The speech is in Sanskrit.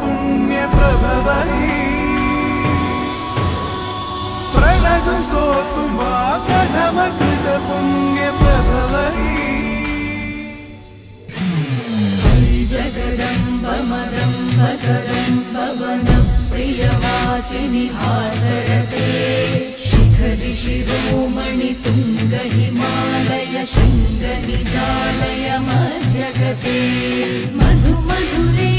पुण्य प्रभवी प्रवज स्तोतु मागमकृत पुण्य प्रभवी श्रीजगदम् भमदं भगवम् भवनं शिखरि शिरोमणि पुङ्गहि मालय मध्यगते। मधु मधुरे